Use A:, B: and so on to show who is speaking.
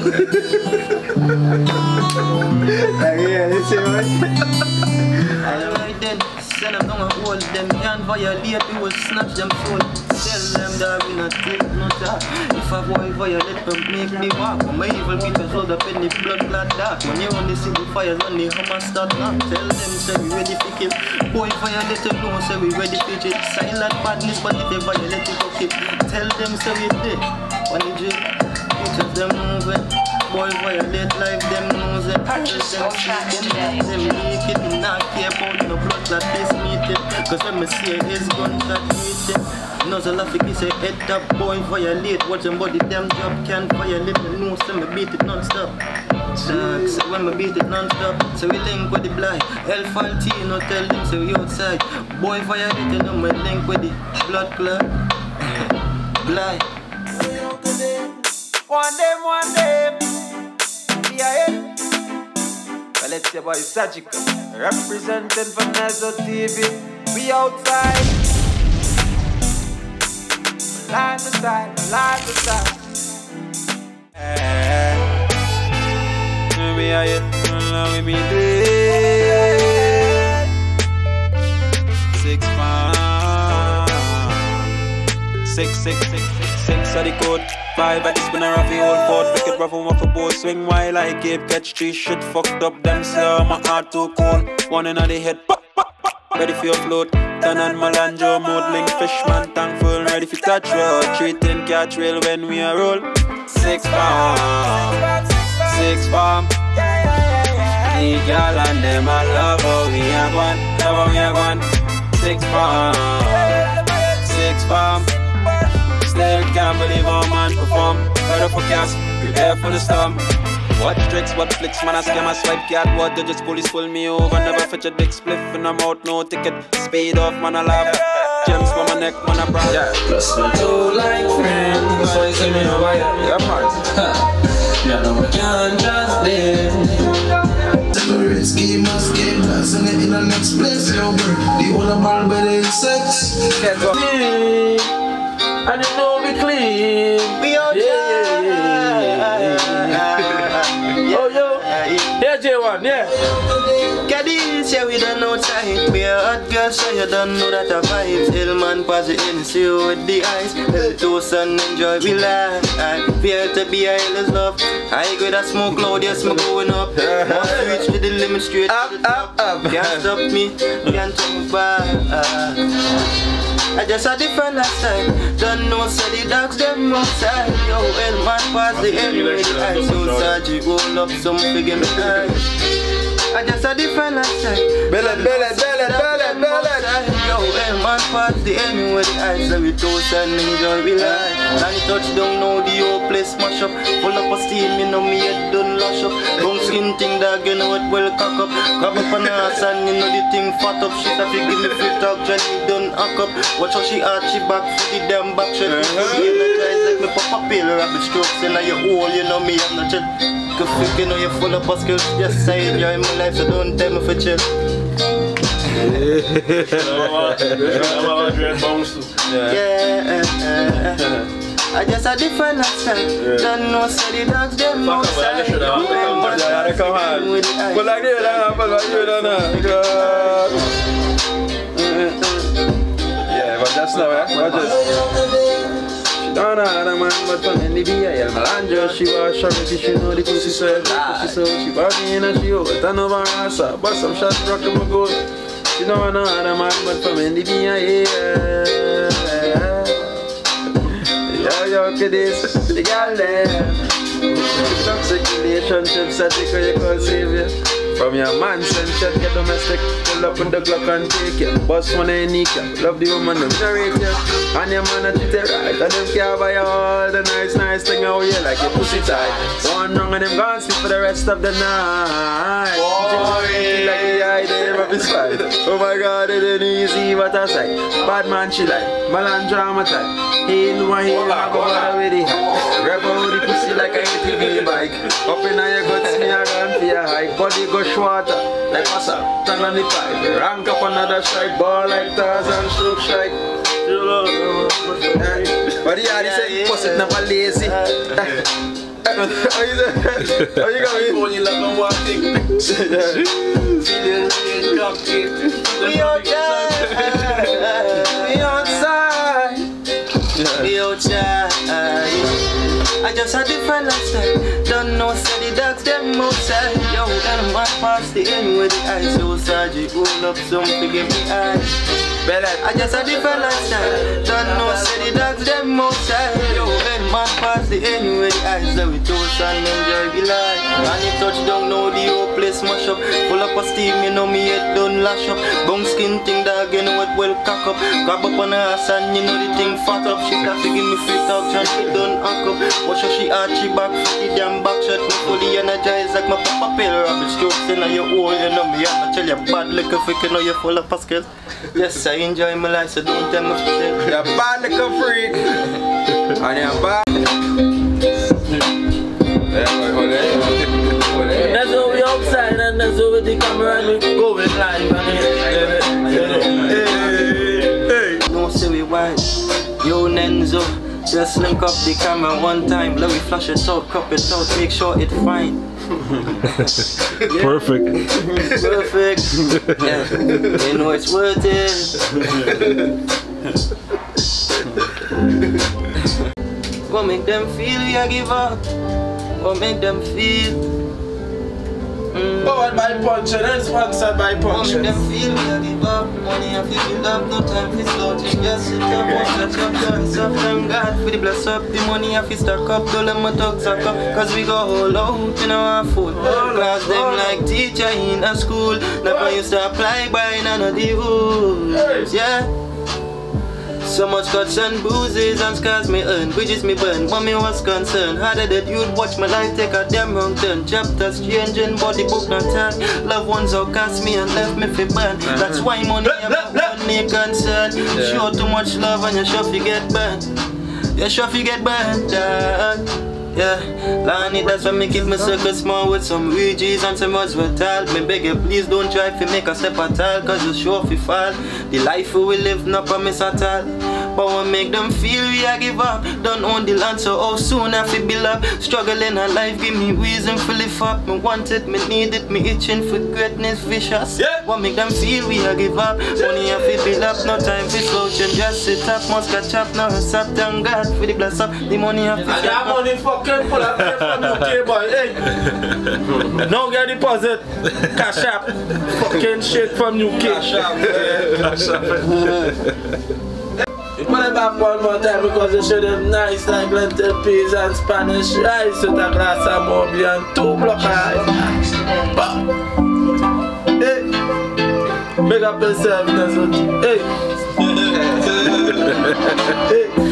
A: you see what?
B: Alright then, them down and hold them. Can't violate, we will snatch them soul. Tell them that we not take no talk. If a boy violate, them make me walk. My evil pictures hold up in the blood blood dark. When you only see the fires on the hammer start knock. Tell them say we ready for kill. Boy violate, them know say we ready for jail. Silent badness, but if they violate, we go kill. Tell them say we dead. On the jail, pictures them moving. Boy violate life, them knows it.
C: Purchase
B: Them
C: your tracks
B: see
C: today.
B: them make it, me not care about no blood that this meeting. Cause when me see his gunshot meeting. Nozzle of it say head up boy violate. Watch them body them job can't violate. Me know say me beat it non-stop. Dog, so when me beat it non-stop, so we link with the blind. Alpha T, no tell them say we outside. Boy violate, you know me link with the blood clot. Blind.
A: One them, one them. Yeah, yeah. Well, let's your boy Sagiker representing for Nezzo TV. We outside. Line to side, line to side.
D: We are yet, we be there. Six pound. Six, six, six, are the code. Five at this been a roughy old fort. Pick it rough and off a boat. Swing while I keep catch three shit fucked up. Them say my heart too cold. One in the head. Ready for your float. Turn on Malandro, modeling fishman, thankful, ready for touch road. Treating catch rail when we a roll. Six pound, six pound. The girl and them I love how we are one, love how we are one. Six pound, six pound. Still can't believe how man perform. Heard of forecast, prepare for the storm. What tricks, what flicks, man, I scam, I swipe cat, what digits, police pull me over, never fetch a big spliff, and I'm out, no ticket, speed off, man, I laugh. Gems for my neck, man, I brag. Yeah.
E: Plus we two like friends So you see me over here
D: Yeah, man.
E: You know we can't just live
F: Separate scheme must game dance and in the next place, yo, bro. The whole of Malbury sex.
E: Clean And you know we clean
B: We out oh,
E: Yeah, yeah, yeah, yeah. Oh, yo Yeah, Jayyone, yeah
B: Cadiz, yeah, we done outside. Be a hot girl, so you don't know that a vibes. Hillman pass in, see you with the eyes. Hell toast and enjoy we life. I fear to be a hell love. I go that smoke loud, yes, me going up. Must reach to the limit straight to the top. Can't stop me, can't turn back. I just a different lifestyle. Don't know, so the dogs them outside. Yo, Hillman pass the end with the eyes. So Saji roll up some figure me eyes. I just a different lifestyle.
A: Belly, belly, belly, belly, belly.
B: Yo, hey, man, pass the end with the eyes that we toast and enjoy we life. And the touchdown now, the whole place smash up. Full up of steam, you know me head done lash up. Don't skin thing that you know it well cock up. Grab up on ass and you know the thing fat up. Shit, if you give me free talk, Jenny done hack up. Watch how she arch she back for the damn back shit. Uh-huh. Energize like me pop a pill, rabbit strokes in your hole, you know me, I'm not chill. Cause you know you're full of skills, just I enjoy my life, so don't tell me for chill. Yeah, I just a different lifestyle. Don't know, say the dogs them outside.
D: Yeah, come on.
B: With the eyes.
D: But like this, like, but like you don't know. God. Yeah, but just now, eh? But just. She don't know how the man, but from in the VIL, she was sure she she know the pussy so pussy so she bought me in and she over, turn over her ass up, bust some shots, rock my goal. She don't know how the man, but from in the Yo, at this, the girl there. Toxic relationships, you can save you. From your man, send shit, get domestic. Pull up in the Glock and take you. Boss one need you. Love the woman, them narrate you. And your man, I treat you right. And them care buy all the nice, nice thing out here like your pussy tight. One wrong and them gone sleep for the rest of the night. Boy, like the idea of his fight. Oh my god, it ain't easy, what I say. Bad man, she like. Malandra, type. He know he ain't go bother with it. Out the pussy like a ATV bike. Up in your guts, me a run for your high. Body go shorter, like massa. Turn on the pipe. Rank up another strike. Ball like Tarzan, stroke strike. Eh, but the yard is saying, pussy never lazy.
B: How you say? How you got me?
E: Only love and one thing.
B: We outside. We outside. We outside. I just had outside. Yo, them my past the end with the ice. Yo, Sergeant, roll up some forgive me eyes. I just had different lifestyle. Don't know, say the dogs them outside. Yo, end man past the end with the ice. So we toast and enjoy the life. And you touch down now, the whole place smash up. Full up of steam, you know me head done lash up. Bone skin thing dog, you know it well cock up. Grab up on her ass and you know the thing fat talk, and she done hack up. Watch how she arch she back, the damn back shot. Me fully energized like my papa pill. Rabbit strokes in your hole, you know me. I'm tell you bad liquor, freak, you know you're full of skills. Yes, I enjoy my life, so don't tell me to say.
A: You're bad like freak. And you're bad. Yeah, hold it. Hold it.
E: That's how we outside and that's how we the camera and we going live and it.
B: No say we white. Yo Nezzo, just link up the camera one time. Let me flash it out, crop it out, make sure it fine.
C: Perfect.
B: Perfect. Yeah, you know it's worth it. What make them feel we give up? What make them feel?
E: Powered by Punch and sponsored by Punch.
B: make them feel give? Money I feel build up, no time for slouching. Just sit up, watch that chapter. It's up, thank God for the bless up. The money I feel stack up, don't let my dogs suck up. Cause we go all out in our food. Class them like teacher in a school. Never used to apply by none of the rules. Yeah. So much cuts and bruises and scars me earn, bridges me burn, me was concerned. Harder that you'd watch my life take a damn wrong turn. Chapters changing, body book not turn. Loved ones outcast me and left me for burn. That's why money about money concern. Show too much love and you sure you get burned. You sure you get burned. dog. Lani, that's why me keep my circle small with some Regis and some Oswald. Me beg you, please don't try to make a step at all, cause you sure fi fall. The life we live, no promise at all. But we make them feel we a give up. Don't own the land, so how soon I fi build up? Struggling in life, give me reason for live up. Me want it, me need it, me itching for greatness, vicious.
E: Yeah.
B: What make them feel we a give up? Money I fi build up, no time for slouching. Just sit up, must catch up, no stop. Thank God for the bless up. The money I fi
E: And
B: get
E: that
B: up.
E: money fucking full of pay from UK boy, hey. No get deposit, cash up. fucking shit from UK. You it back one more time because you should have nice like lentil peas and Spanish rice with a glass of Moby and two block ice. Bah. Hey, big up yourself, Nesut. Hey. hey.